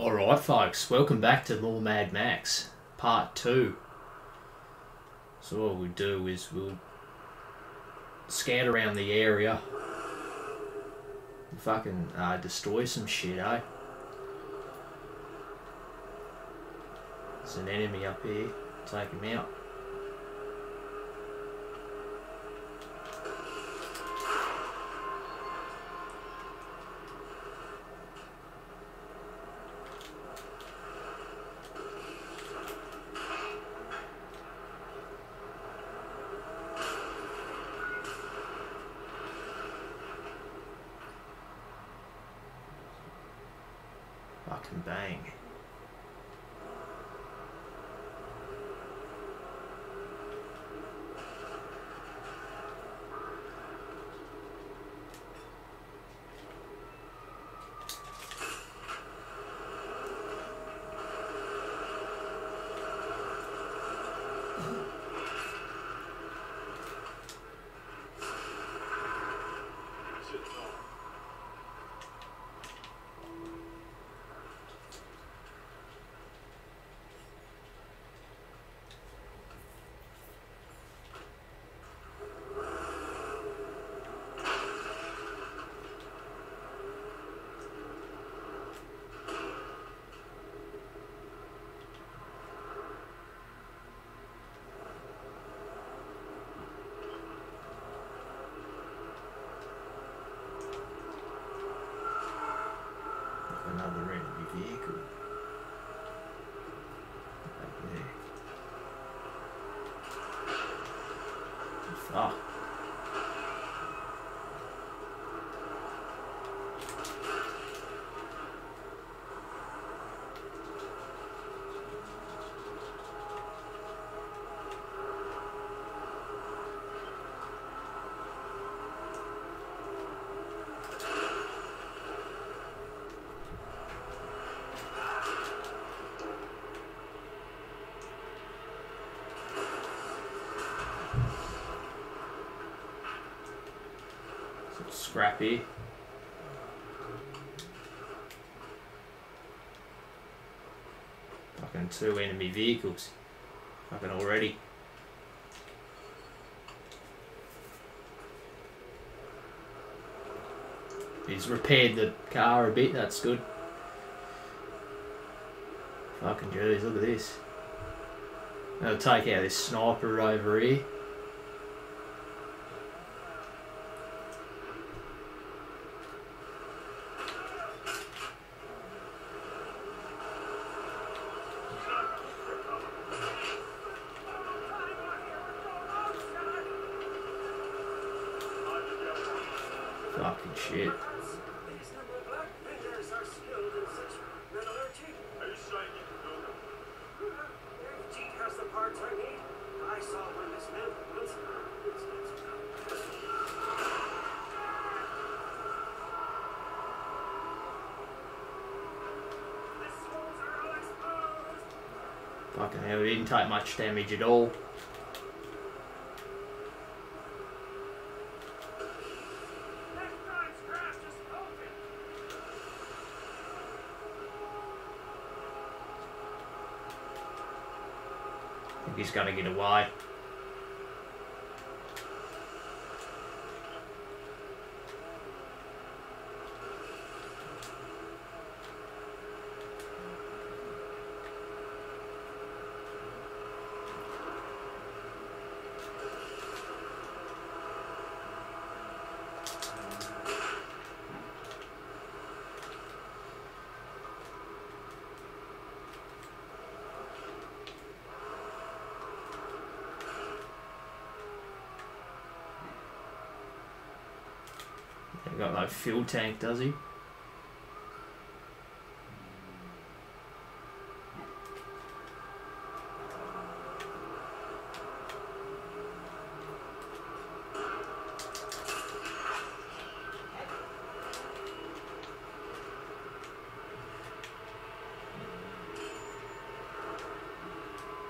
Alright, folks, welcome back to more Mad Max, part two. So, what we do is we'll scout around the area, fucking uh, destroy some shit, eh? There's an enemy up here, take him out. Fucking bang. Another enemy vehicle. Back there. Fuck. Some scrappy. Fucking two enemy vehicles. Fucking already. He's repaired the car a bit, that's good. Fucking jeez, look at this. I'll take out this sniper over here. Fucking shit. These number of black vendors are skilled in such metallurgy. If Jeet has the parts I need, I saw one dismantled once. It's, it's, the souls are all exposed. Fucking hell, he didn't take much damage at all. He's gonna get away. He got no fuel tank, does he?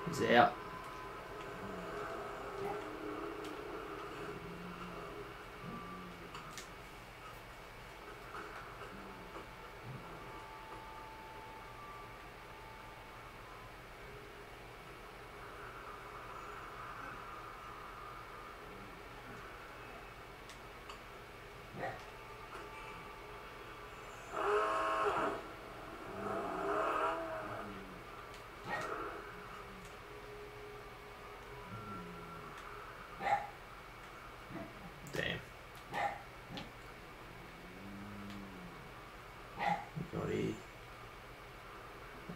He's out.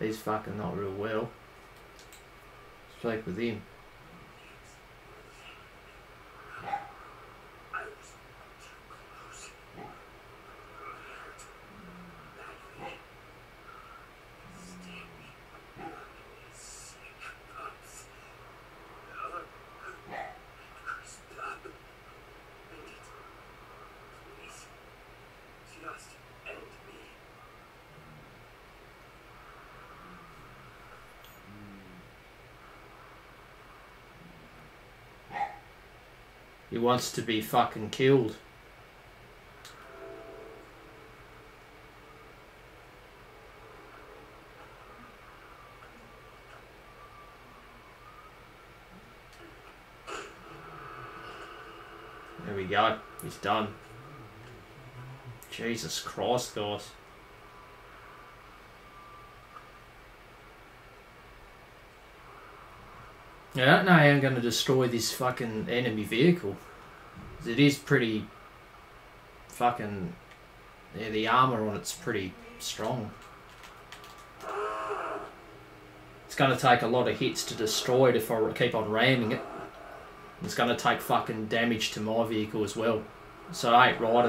He's fucking not real well. Speak with him was too close. Hurt. Badly. Sting me. Sick bumps. Uh, Crisp up. End it. Please. Just end me. He wants to be fucking killed. There we go. He's done. Jesus Christ, guys. I don't know how I'm going to destroy this fucking enemy vehicle. It is pretty fucking. Yeah, the armor on it's pretty strong. It's going to take a lot of hits to destroy it if I keep on ramming it. It's going to take fucking damage to my vehicle as well. So I ain't. I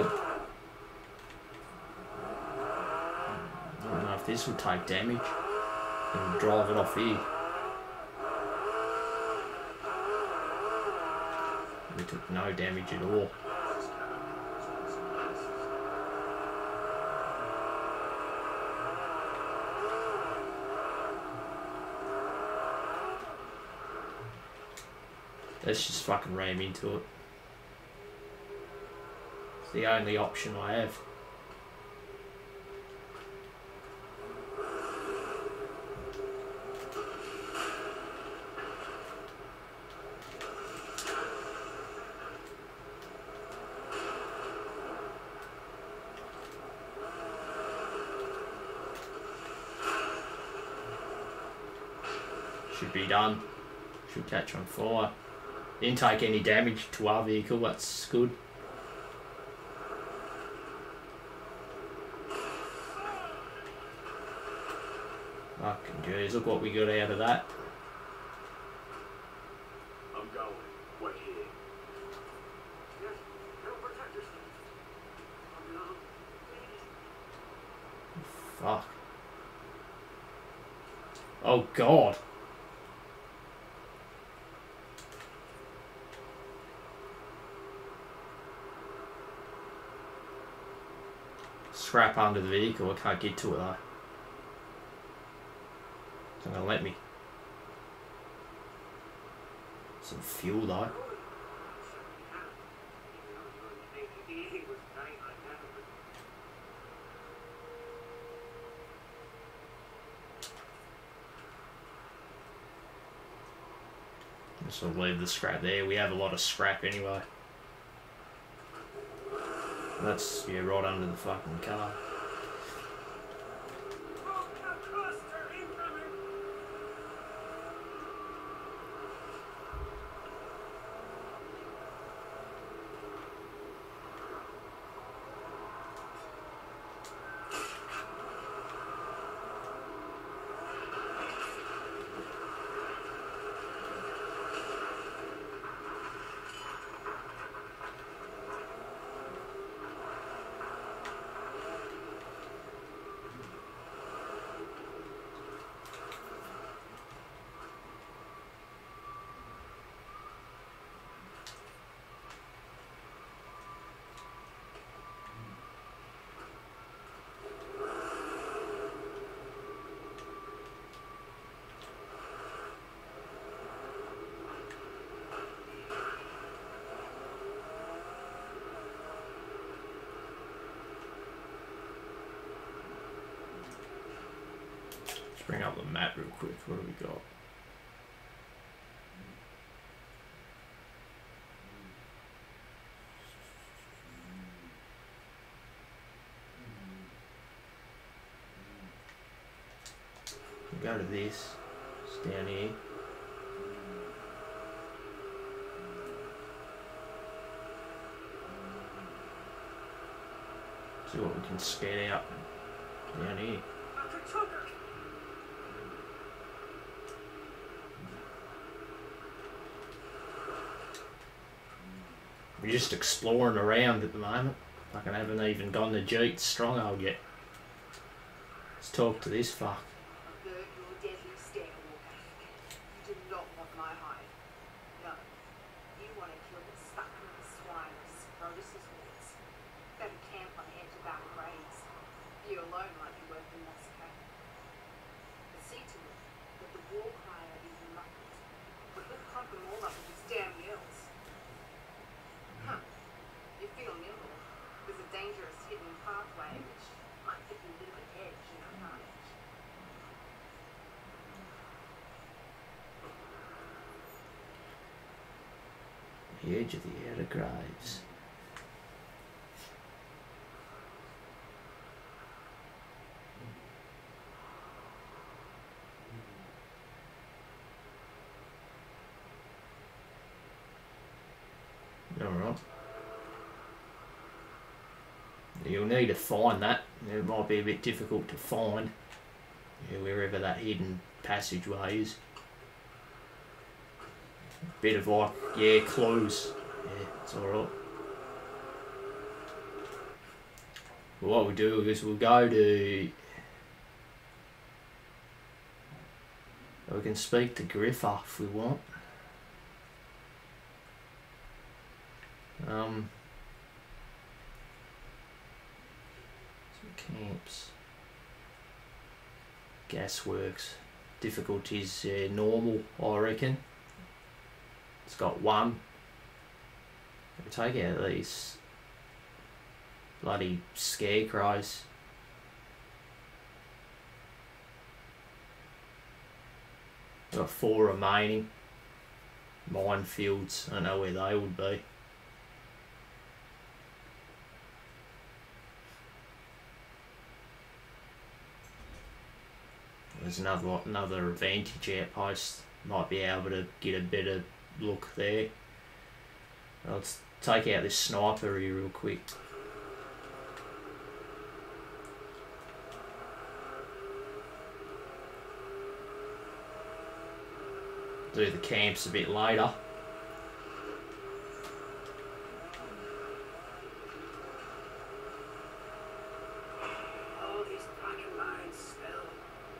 don't know if this will take damage and drive it off here. We took no damage at all. Let's just fucking ram into it. It's the only option I have. Should be done. Should catch on fire. Didn't take any damage to our vehicle, that's good. Fucking jeez, look what we got out of that. I'm going. Wait here. Yes, protect. Oh. Please. Fuck. Oh god. Scrap under the vehicle, I can't get to it though. It's not gonna let me. Some fuel though. That. So leave the scrap there. We have a lot of scrap anyway. That's yeah, right under the fucking car. Bring up the map real quick. What do we got? We Go to this. It's down here. See what we can scan out down here. We're just exploring around at the moment. Fucking haven't even gone to Jeet's stronghold yet. Let's talk to this fuck. Avert your deadly stairwalker. You do not want my hide. No. You want to kill the sucking swine of Scrotus's woods. Go to camp on the edge of our graves. You alone might be worth the massacre. But see to it that the war crier is muffled. But he'll pump them all up with his damn yells. Huh. You feel nimble. There's a dangerous hidden pathway which might give you a little edge in our carnage. The edge of the outer graves. Alright. You'll need to find that. It might be a bit difficult to find. Wherever that hidden passageway is. Bit of like, yeah, clues. Yeah, it's alright. Well, What we'll do is we'll go to. We can speak to Griffa if we want. Um. Camps. Gasworks. Difficulties uh, normal, I reckon. It's got one. We take out these bloody scarecrows. We've got four remaining. Minefields, I don't know where they would be. There's another another advantage outpost. Might be able to get a better look there. Let's take out this sniper here real quick. Do the camps a bit later. All these fucking lines spell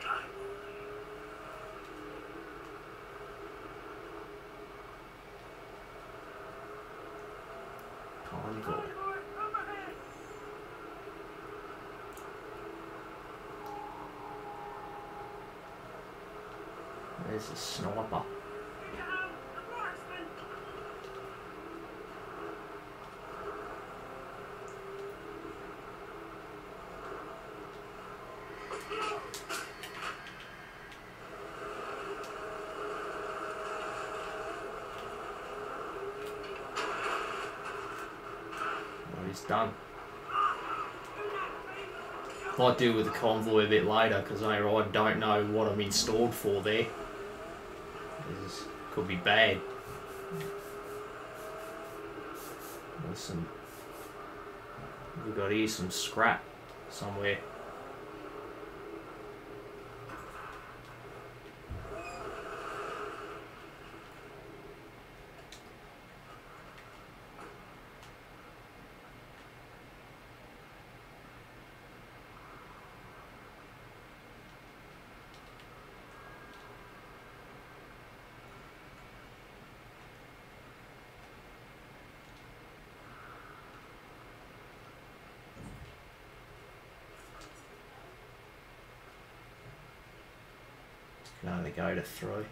time. Convoy. overhead! There's a sniper. Down! The marksman! Well, he's done. Deal with the convoy a bit later because I, I don't know what I'm installed for there. This could be bad. Some. We've got here some scrap somewhere. Can only go to three.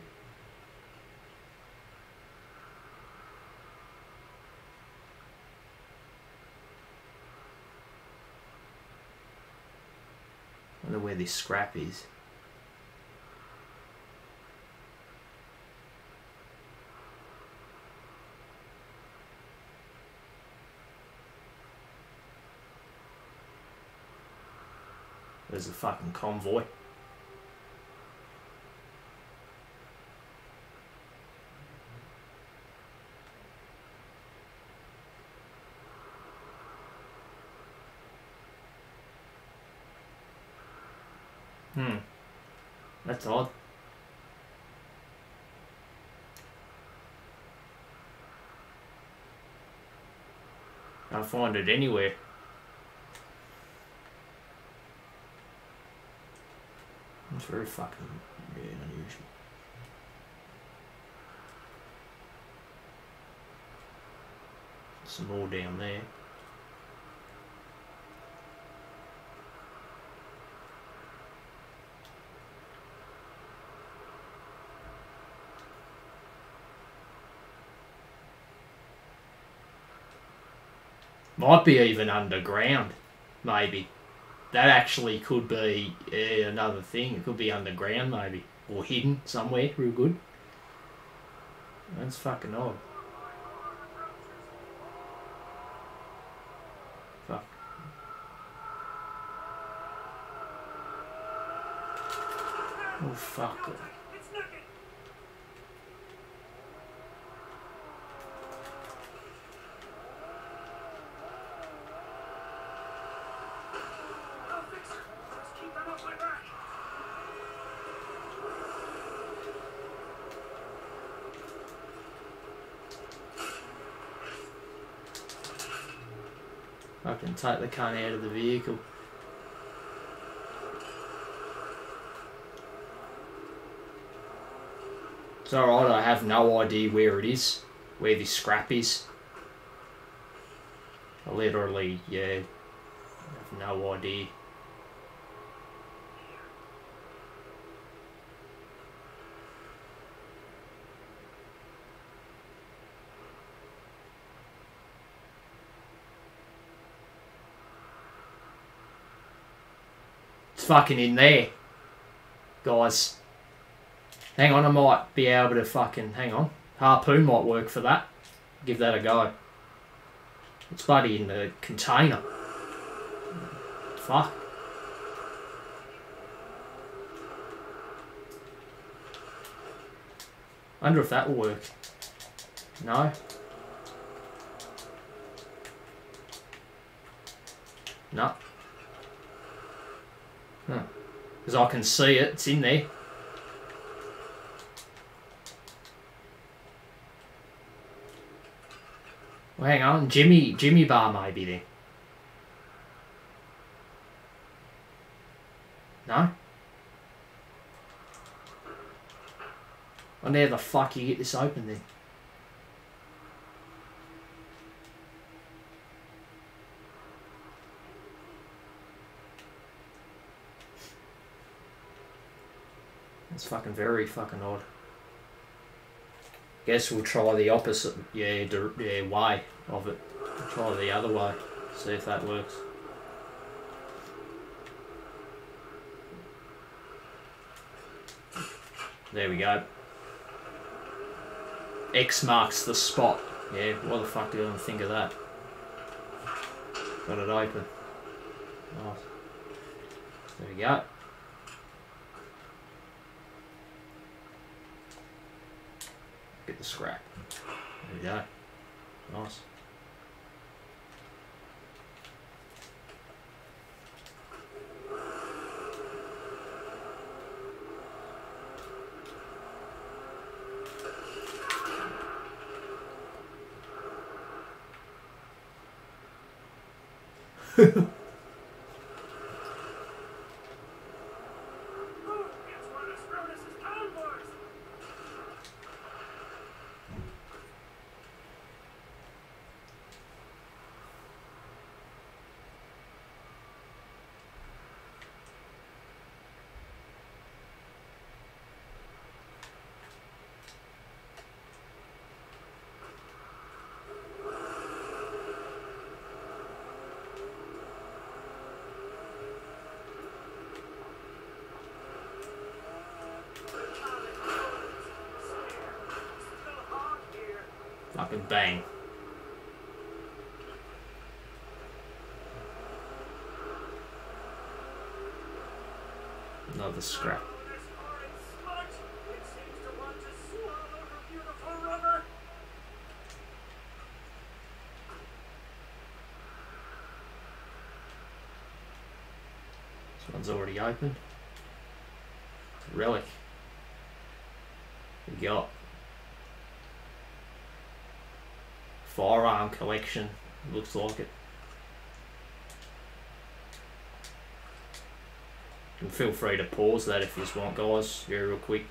Wonder where this scrap is. There's a fucking convoy. That's odd. Can't find it anywhere. It's very fucking yeah, unusual. Some more down there. Might be even underground, maybe. That actually could be yeah, another thing. It could be underground, maybe. Or hidden somewhere, real good. That's fucking odd. Fuck. Oh, fuck. It's naked. I'll fix it. Just keep that off my back. Take the cunt out of the vehicle. It's alright, I have no idea where it is, where this scrap is. I literally, yeah, have no idea. Fucking in there, guys. Hang on, I might be able to fucking hang on. Harpoon might work for that. Give that a go. It's bloody in the container. Fuck. Wonder if that will work. No. No. Hmm. Because I can see it. It's in there. Well, hang on. Jimmy, Jimmy Bar might maybe there. No? Wonder how the fuck you get this open then. That's fucking very fucking odd. Guess we'll try the opposite, yeah, yeah, way of it. We'll try the other way. See if that works. There we go. X marks the spot. Yeah, what the fuck do I think of that? Got it open. Nice. There we go. Get the scrap. There we go. Nice. Oh, it's one of Scrotus's convoys. Still hot here. Fucking bang. Another scrap. This one's already open. Relic. We got collection. Looks like it. And feel free to pause that if you want, guys. Yeah, real quick.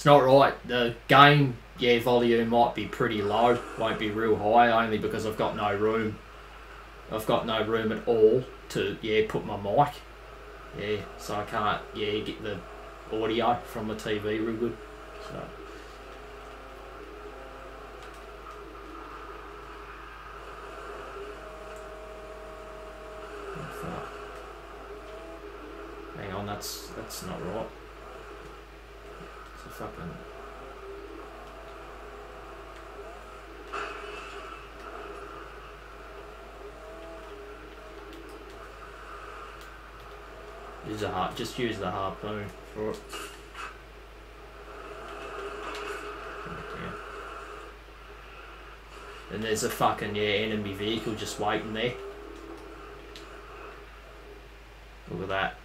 It's not right. The game, yeah, volume might be pretty low. Won't be real high, only because I've got no room. I've got no room at all to, yeah, put my mic. Yeah, so I can't, yeah, get the audio from the TV real good. So. Oh, fuck. Hang on, that's that's not right. It's a fucking. Use a har- just use the harpoon for it. And there's a fucking yeah enemy vehicle just waiting there. Look at that.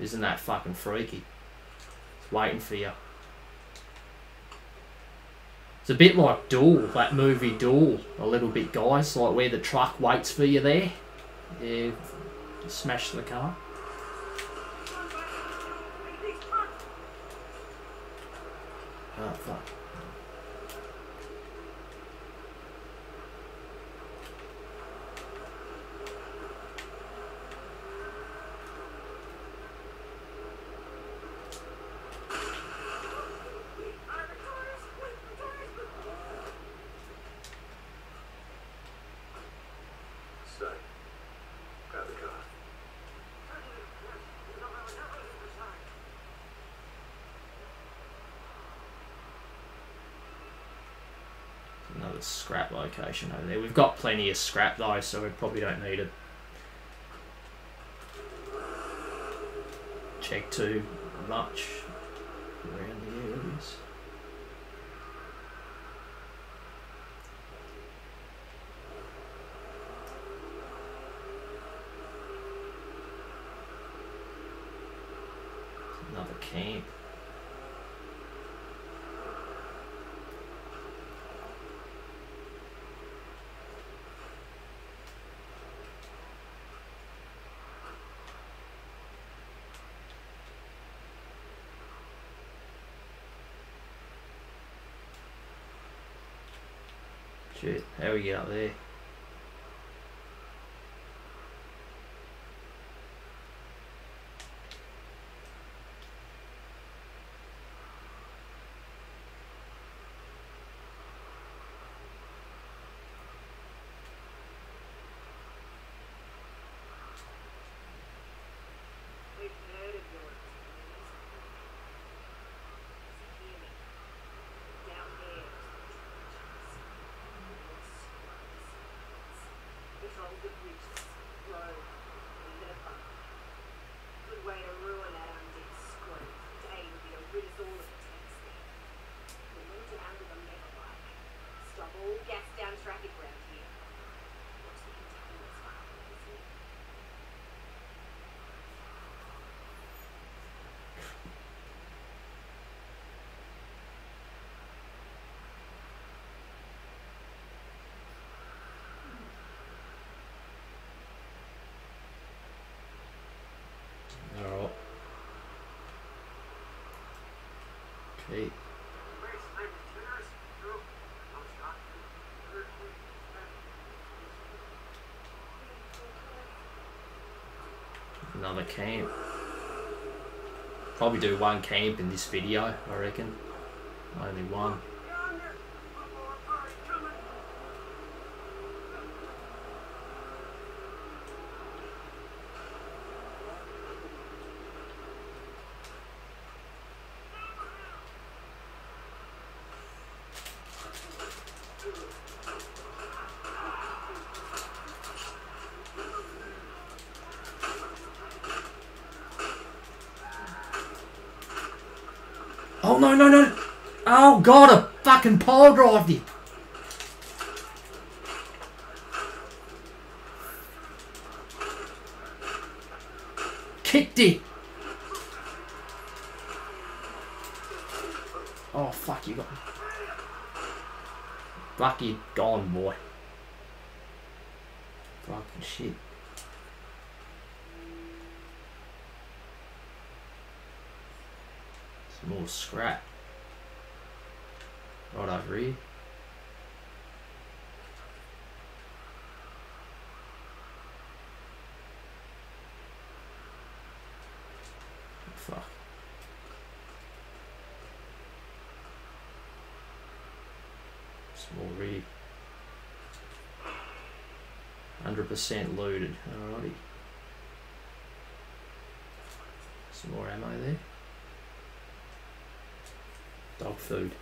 Isn't that fucking freaky? It's waiting for you. It's a bit like Duel, that movie Duel, a little bit, guys. Like where the truck waits for you there. Yeah, smash the car. Oh fuck. Stay. Grab the car. Another scrap location over there. We've got plenty of scrap though, so we probably don't need to check too much around the areas. Another camp. Get up there? We've heard of your activities. Hear me. Down there, Patrol the bridges, road, liver. Good way to ruin that undead screw. Day would be to rid us all of the tanks there. We went down to the lever bike. Stop all gas down traffic round here. Watch the containers farm, isn't it? Alright. Okay. Another camp. Probably do one camp in this video, I reckon. Only one. Oh no no no! God, a fucking pole drived it. Kicked it. Oh fuck, you got. Fuck you, gone, boy. Fucking shit. Some more scrap. Right over here. Fuck. Small. Hundred percent looted. Alrighty. Some more ammo there. Dog food.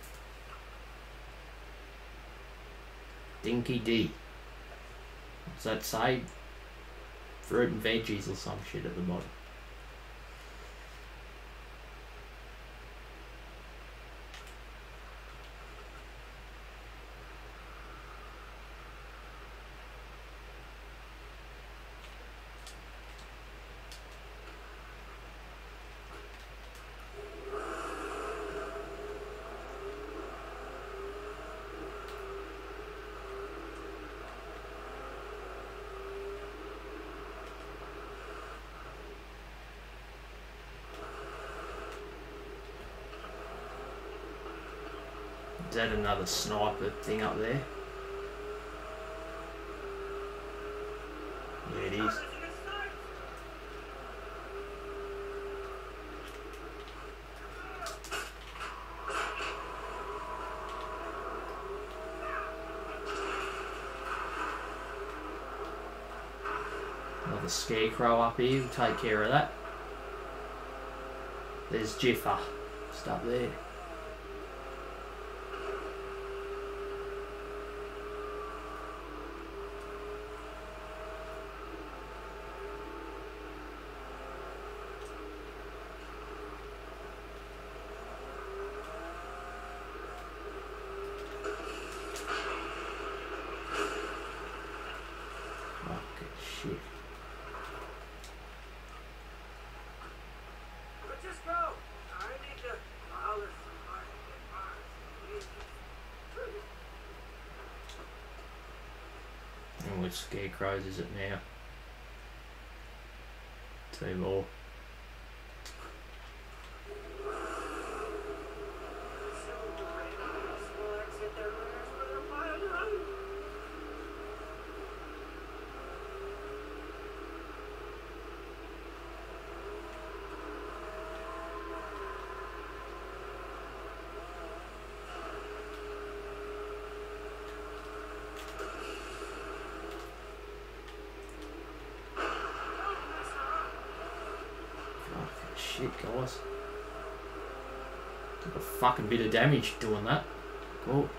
Dinky D. What's that say? Fruit and veggies or some shit at the bottom. Is that another sniper thing up there? Yeah, it is. Another scarecrow up here, take care of that. There's Jiffa, just up there. Fucking shit. But just go. I need to file this somebody get mine. And which scarecrows is it now? Two more. Fucking shit, guys. Took a fucking bit of damage doing that. Cool.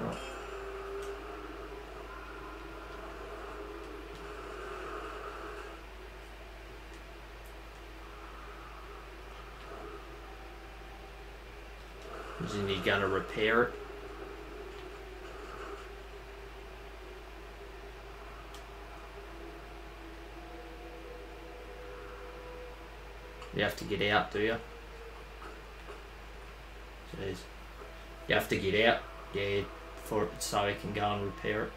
Alright. Isn't it? You have to get out, do you? Jeez. You have to get out, yeah, for so he can go and repair it.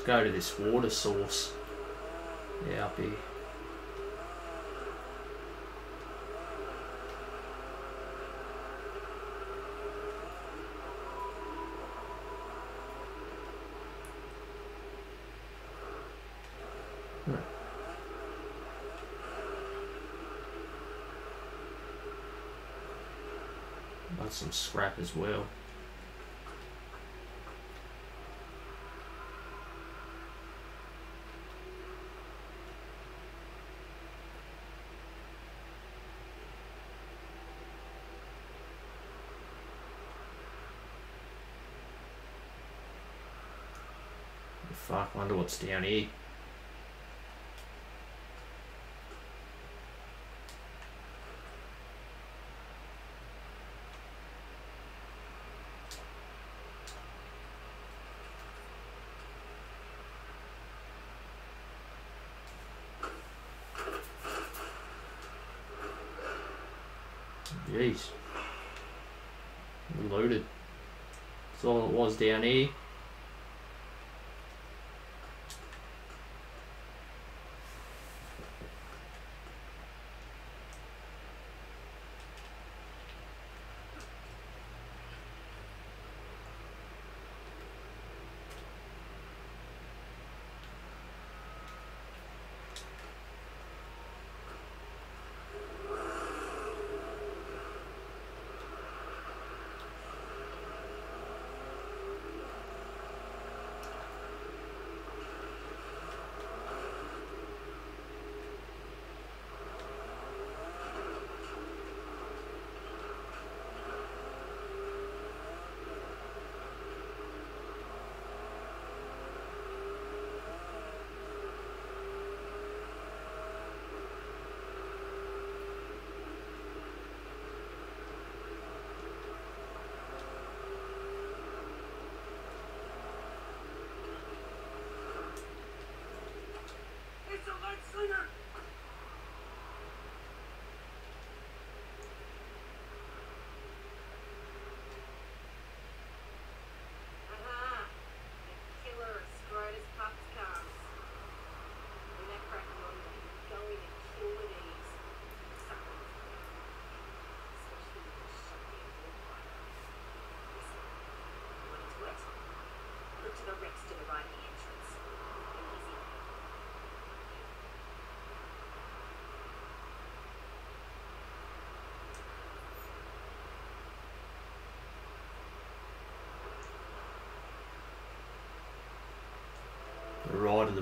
Let's go to this water source. Yeah, up here. Hmm. Some scrap as well. What's down here. Jeez. Loaded. That's all it was down here.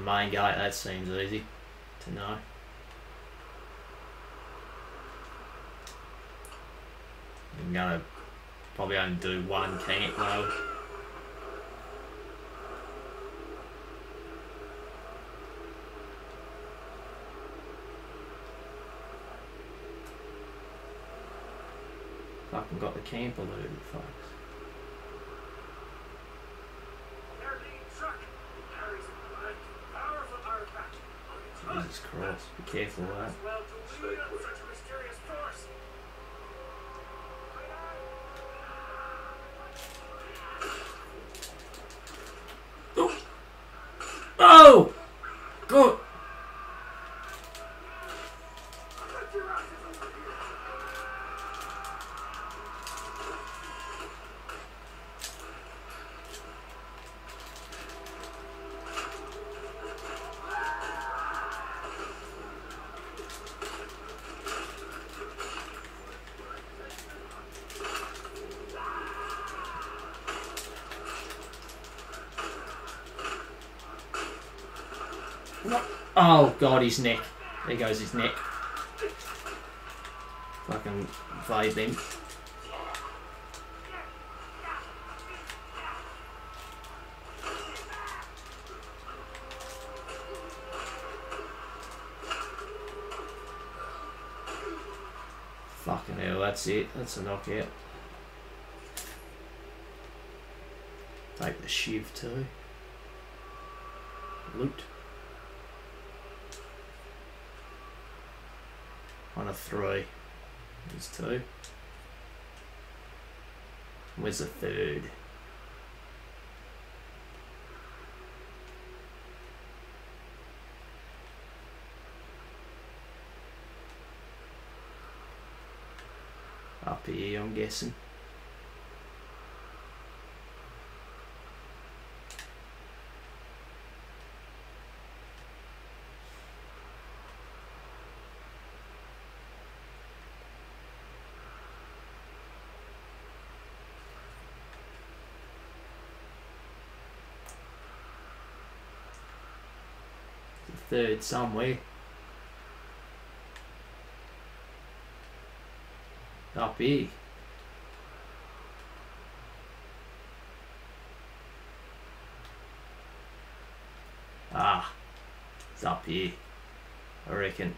Main gate, that seems easy to know. I'm gonna probably only do one camp though. Fucking got the camper folks. Their lead truck carries a powerful artifact on its hood. Jesus Christ, be careful that. God, his neck. There goes his neck. Fucking vibe him. Fucking hell, that's it. That's a knockout. Take the shiv too. Loot. On a three. Two. Where's the third? Up here, I'm guessing. Third somewhere. Up here. Ah it's up here. I reckon.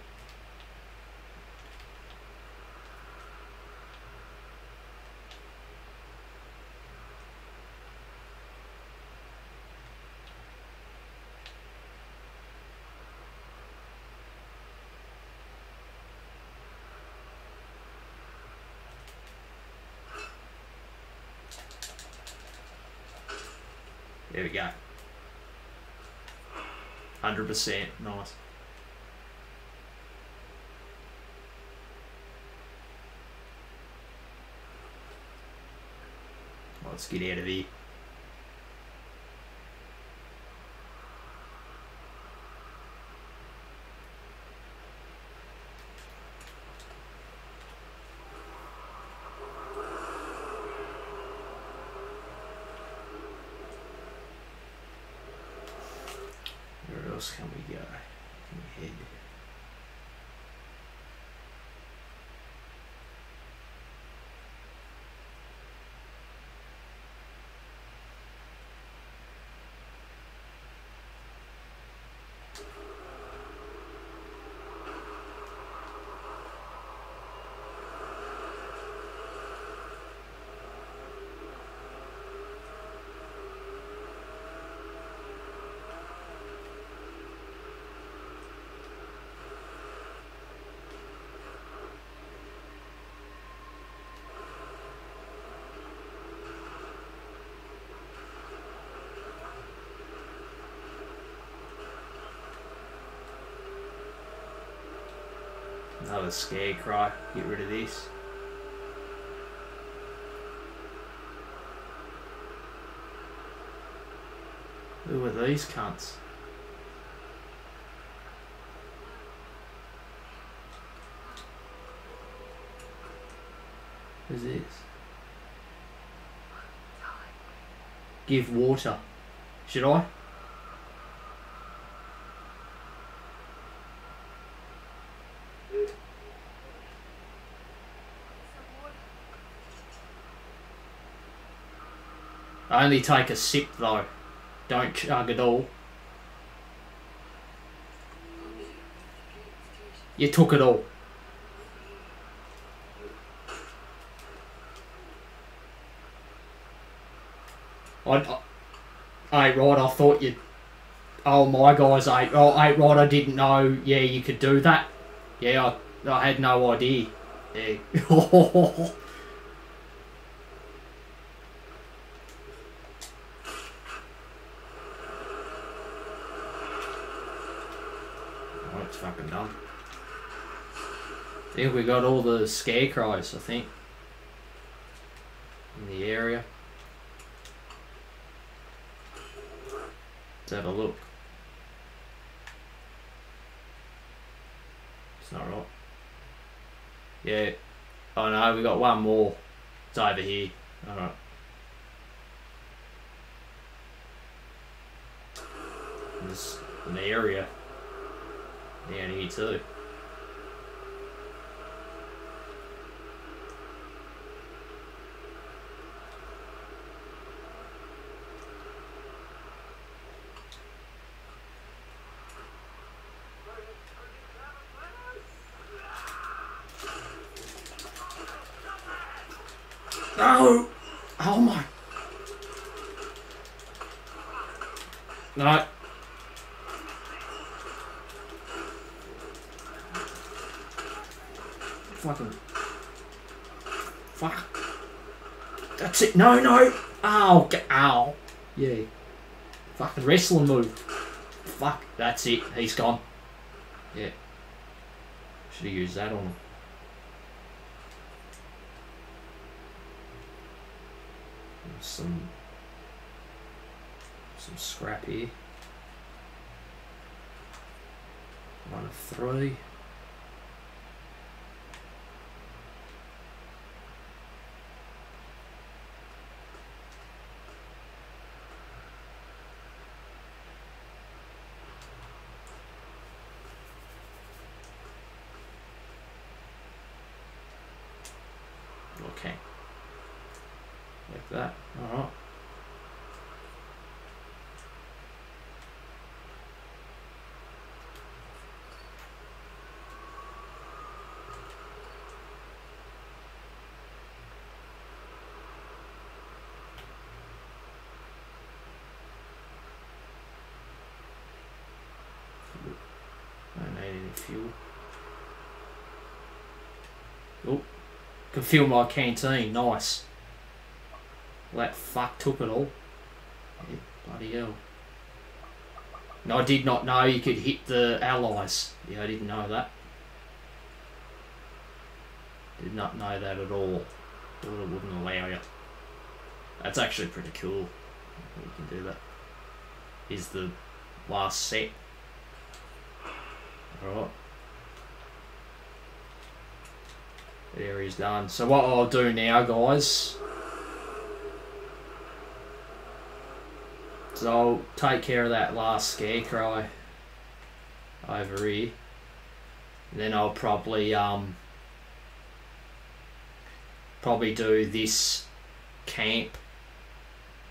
There we go. Hundred percent, nice. Let's get out of here. Where else can we go? Can we head? Another scarecrow. Get rid of this. Who are these cunts? Who's this? Give water. Should I? Only take a sip though. Don't chug it all. You took it all. I, I, hey, right, I thought you. Oh, my guys, eight. Oh, eight, right, I didn't know. Yeah, you could do that. Yeah, I, I had no idea. Yeah. Oh, it's fucking done. I think we got all the scarecrows, I think. In the area. Let's have a look. It's not right. Yeah. Oh no, we got one more. It's over here. Alright. There's an area down here too. No! Oh my! No. Fucking. Fuck. That's it. No, no. Ow. Get, ow. Yeah. Fucking wrestling move. Fuck. That's it. He's gone. Yeah. Should have used that on him. Some. Some scrap here. One of three. Okay. Like that. Alright. Fuel. Oh, can fill my canteen. Nice. Well, that fuck took it all. Yeah, bloody hell. No, I did not know you could hit the allies. Yeah, I didn't know that. Did not know that at all. Thought it wouldn't allow you. That's actually pretty cool. You can do that. Is the last set. Alright. Area's done. So what I'll do now, guys, is I'll take care of that last scarecrow over here. Then I'll probably um probably do this camp,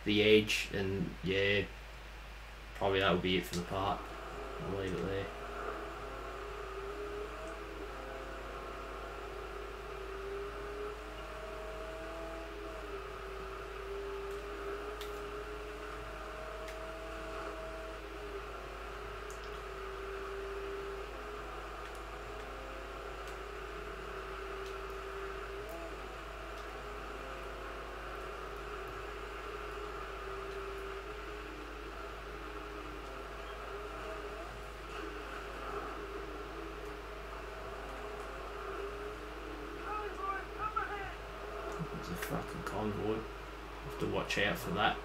the edge, and yeah, probably that will be it for the part. I'll leave it there. Convoy, come ahead! There's a fucking convoy. Watch out for that.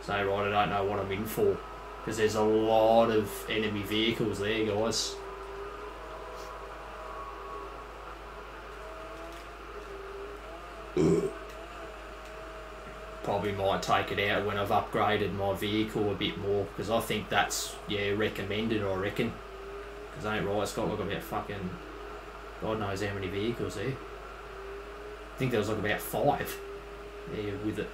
So right, I don't know what I'm in for because there's a lot of enemy vehicles there, guys. Probably might take it out when I've upgraded my vehicle a bit more because I think that's yeah recommended. I reckon because ain't right. It's got like about fucking God knows how many vehicles there. I think there was like about five there with it.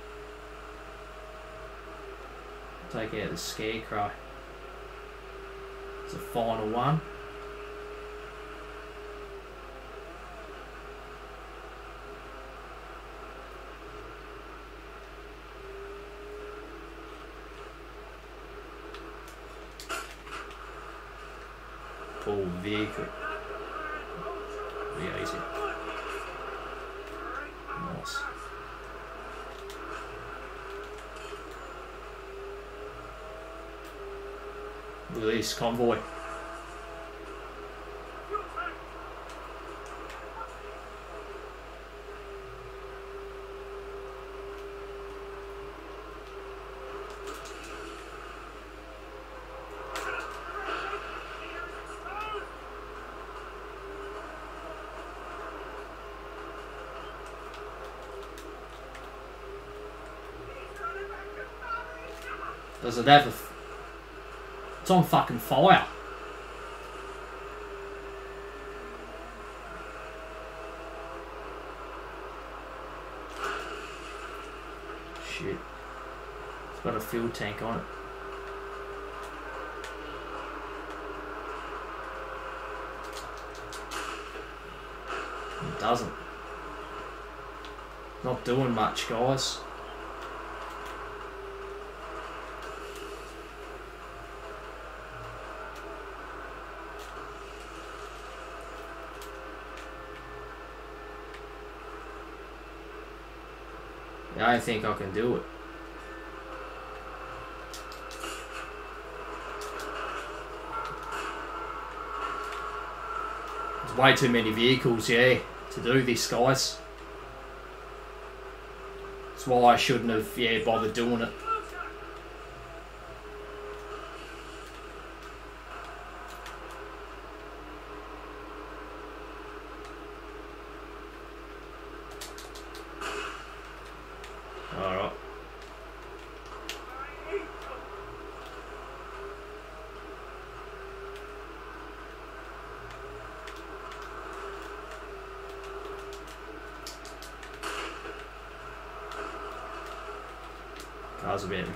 Take out the scarecrow. It's the final one. Pull vehicle. Yeah, easy. Nice. Release convoy. Have a. F- it's on fucking fire. Shit. It's got a fuel tank on it. It doesn't. Not doing much, guys. I think I can do it. There's way too many vehicles, yeah, to do this, guys. That's why I shouldn't have, yeah, bothered doing it.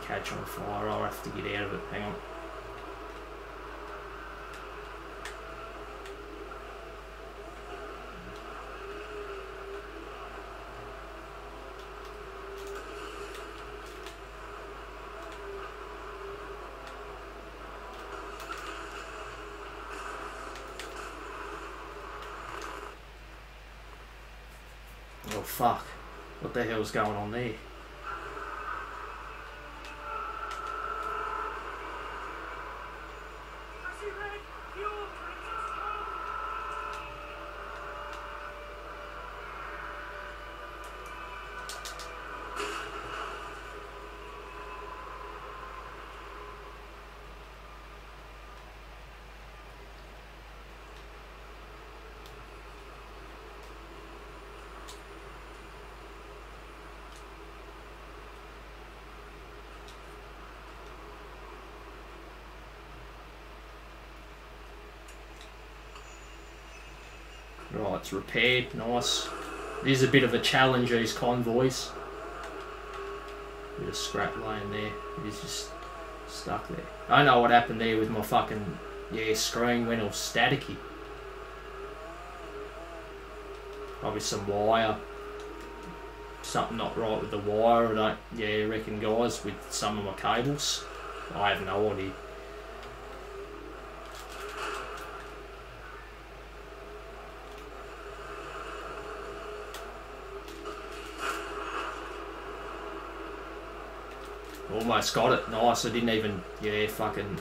catch on fire. I'll have to get out of it. Hang on. Oh fuck, what the hell's going on there? Repaired. Nice. Is a bit of a challenge, these convoys. Bit of scrap laying there. It is just stuck there. I don't know what happened there with my fucking yeah screen went all staticky. Probably some wire. Something not right with the wire. I don't yeah reckon guys with some of my cables. I have no idea. Almost got it. Nice. I didn't even. Yeah, fucking.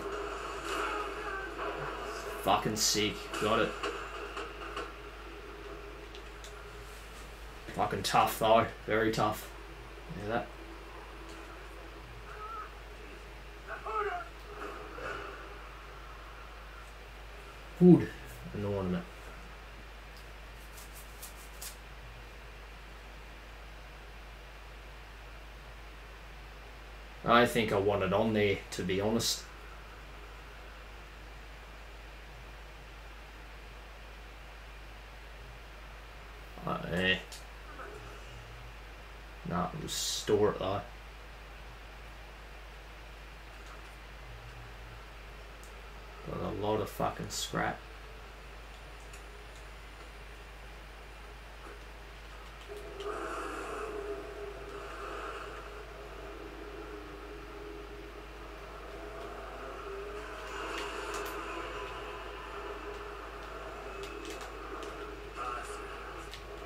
Fucking sick. Got it. Fucking tough though. Very tough. Yeah, that. Wood. An ornament. I think I want it on there, to be honest. Eh. Nah, we'll store it. Got a lot of fucking scrap.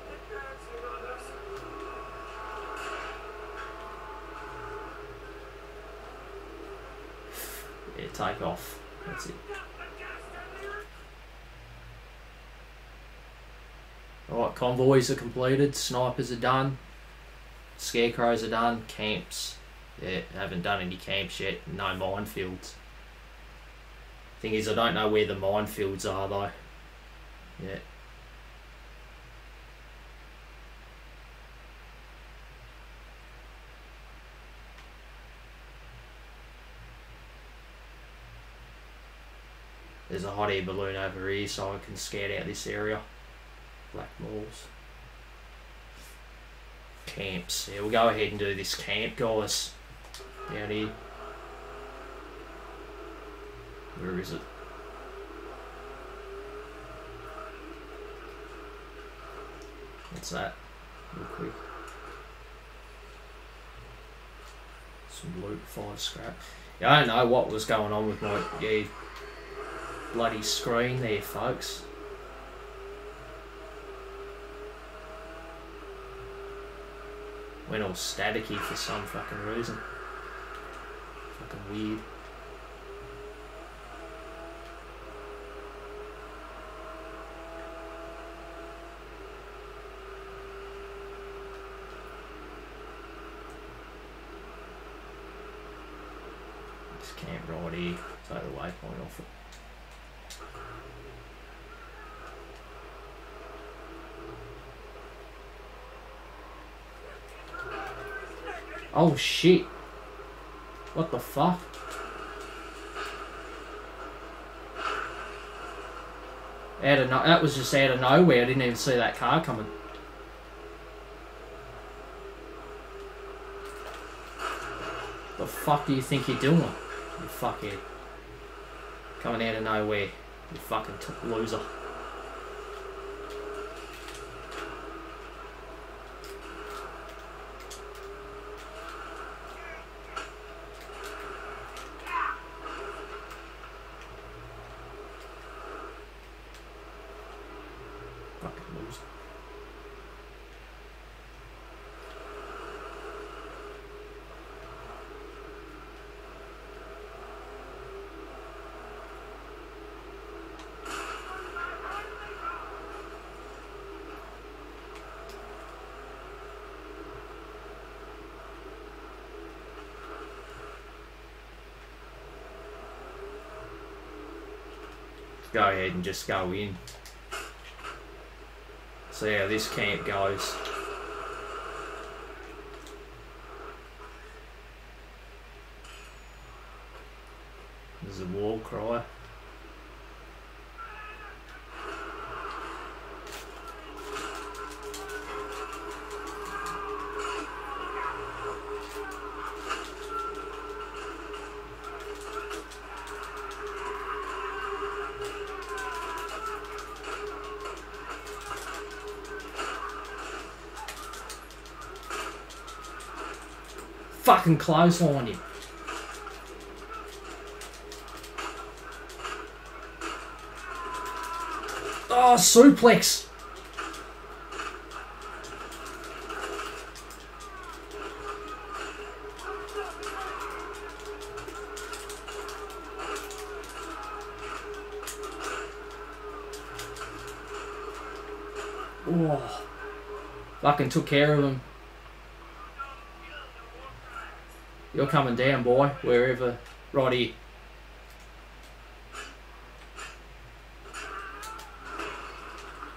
Advancing on us. Yeah, take off. That's it. Alright, convoys are completed, snipers are done, scarecrows are done, camps. Yeah, haven't done any camps yet, no minefields. Thing is, I don't know where the minefields are though. Yeah. There's a hot air balloon over here, so I can scout out this area. Black Moors. Camps. Yeah, we'll go ahead and do this camp, guys. Down here. Where is it? What's that? Real quick. Some loot, five scrap. Yeah, I don't know what was going on with my yeah, bloody screen there, folks. Went all staticky for some fucking reason. Fucking weird. This camp right here. Take the waypoint off it. Oh shit. What the fuck? Out of no- that was just out of nowhere. I didn't even see that car coming. What the fuck do you think you're doing? You fuckhead. Coming out of nowhere. You Fucking loser. go ahead just go in. See how this camp goes. There's a war cry. Fucking clothesline him. Oh, suplex. Oh. Fucking took care of him. You're coming down, boy, wherever. Right here.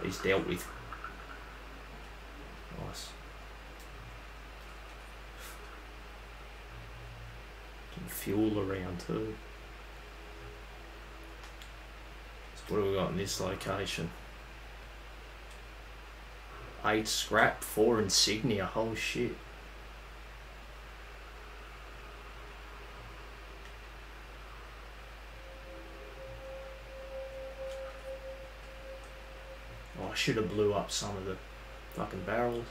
He's dealt with. Nice. Some fuel around too. So what have we got in this location? Eight scrap, four insignia. Holy shit. Should have blew up some of the fucking barrels.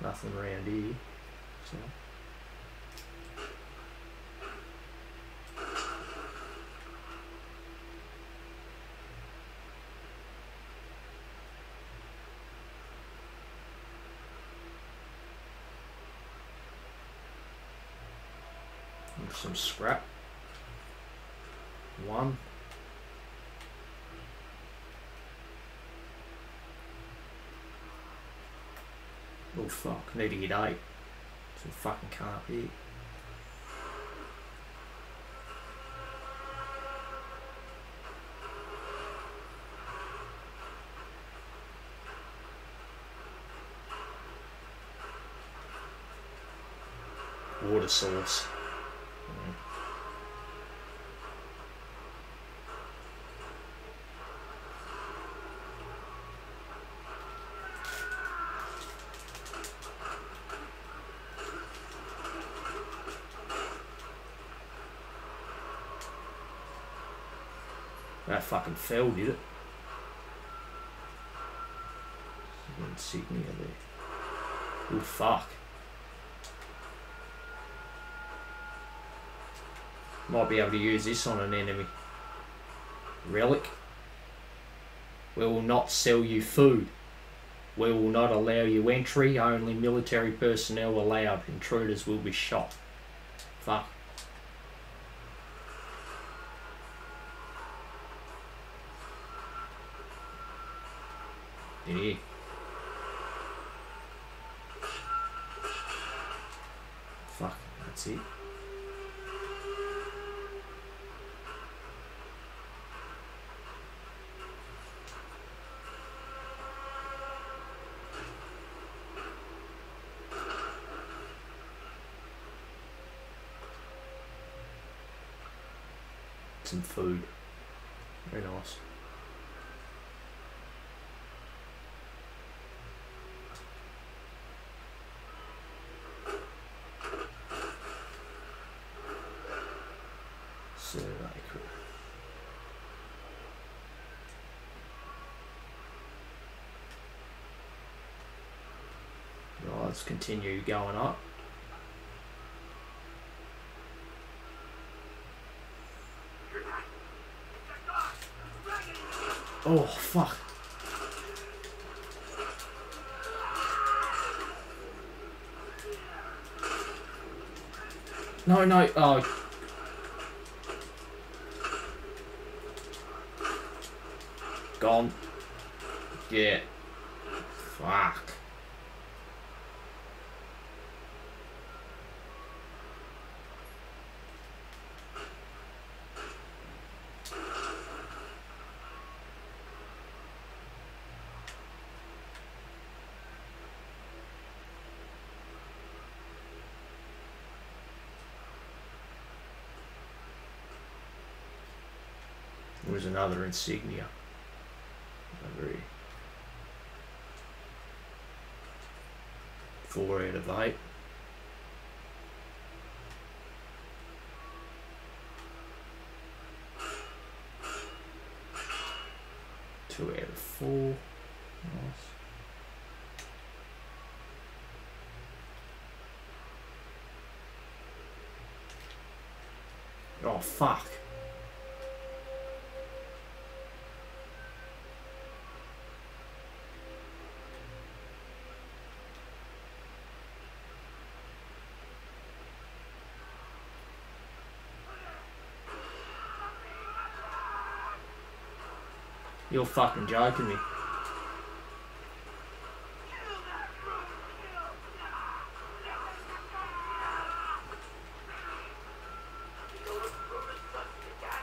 Nothing here. So. And some scrap. One. Oh fuck, need to get eight. Some fucking can't be. Water source. That fucking fell, did it? Insignia there. Oh fuck. Might be able to use this on an enemy. Relic. We will not sell you food. We will not allow you entry. Only military personnel allowed. Intruders will be shot. Fuck. Yeah. Fuck, that's it. Some food. Very nice. Survey crew. Right, let's continue going up. Oh, fuck. No, no, oh. Gone. Yeah. Fuck. There was another insignia. Very four out of eight. Two out of four. Nice. Oh fuck. You're fucking joking me.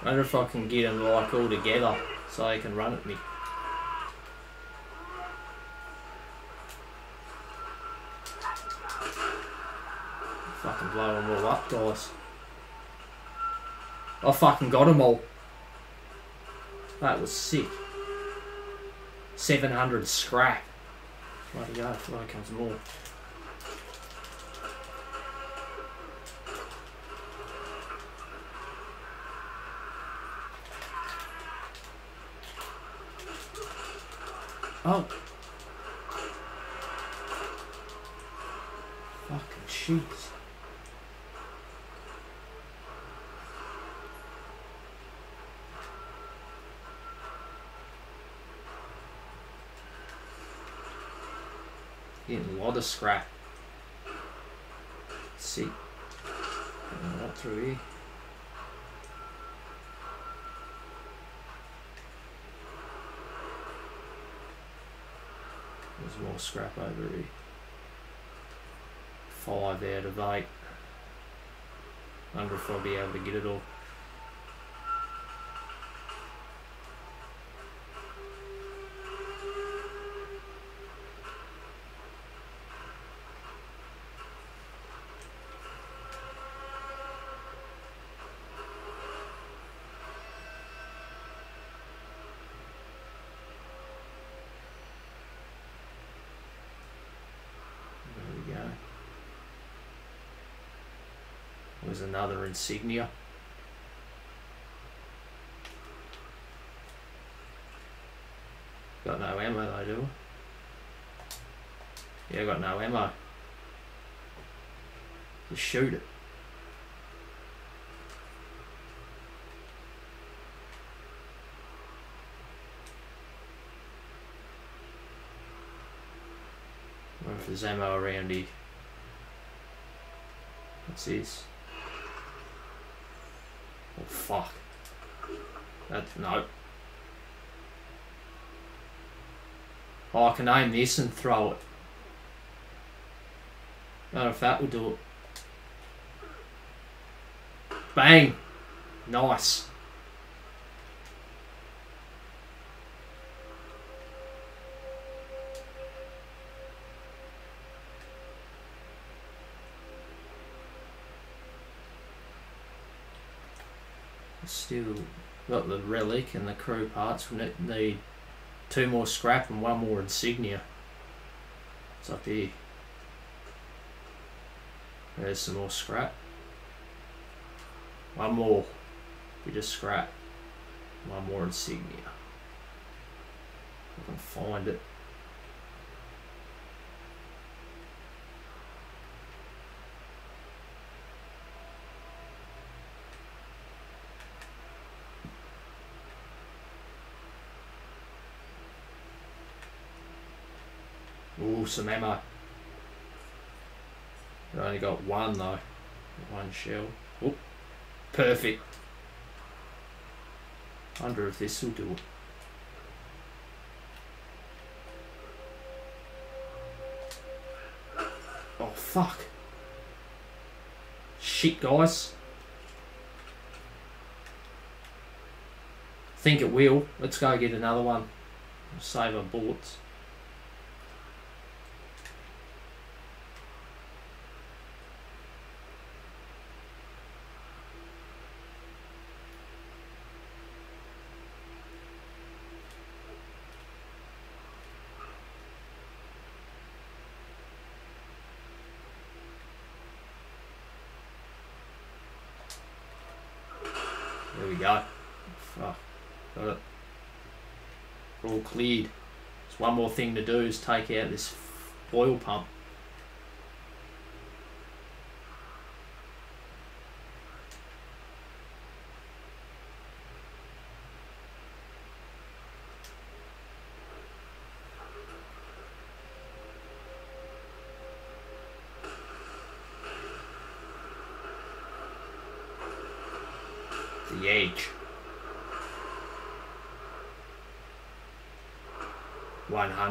I wonder if I can get them like all together so they can run at me. Fucking blow them all up, guys. I fucking got them all. That was sick. 700 scrap. Bloody go, bloody comes more. Oh. Fucking sheets. Getting a lot of scrap. Let's see. Through here. There's more scrap over here. Five out of eight. Wonder if I'll be able to get it all. There we go. There's another insignia. Got no ammo though, do? Yeah, got no ammo. Just shoot it. If there's ammo around here. What's this? Oh fuck. That's no. Oh, I can aim this and throw it. Know if that will do it. Bang! Nice. Still got the relic and the crew parts. We need two more scrap and one more insignia. It's up here. There's some more scrap. One more. We just scrap. One more insignia. I can find it. Some ammo. I only got one though. One shell. Oop. Perfect. Wonder if this will do it. Oh fuck. Shit, guys. Think it will. Let's go get another one. Save our bullets. We go. Fuck. Got it. All cleared. There's one more thing to do is take out this oil pump.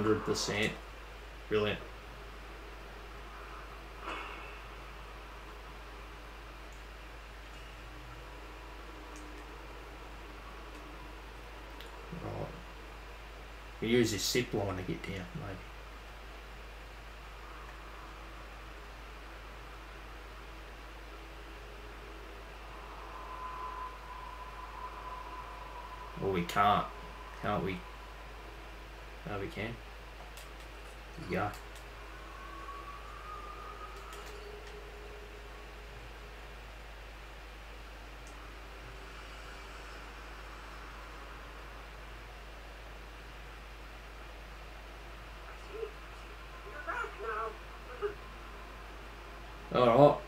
100%. Brilliant. Right. We use this zip line to get down, maybe. Well, we can't, can't we? No, we can. Yeah. Alright.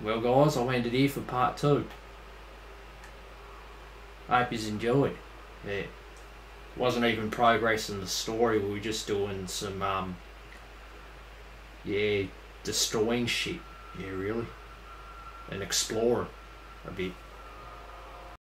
Well, guys, I'll end it here for part two. I Hope you enjoyed. Yeah. Wasn't even progress in the story, we were just doing some, um, yeah, destroying shit. Yeah, really. And exploring a bit.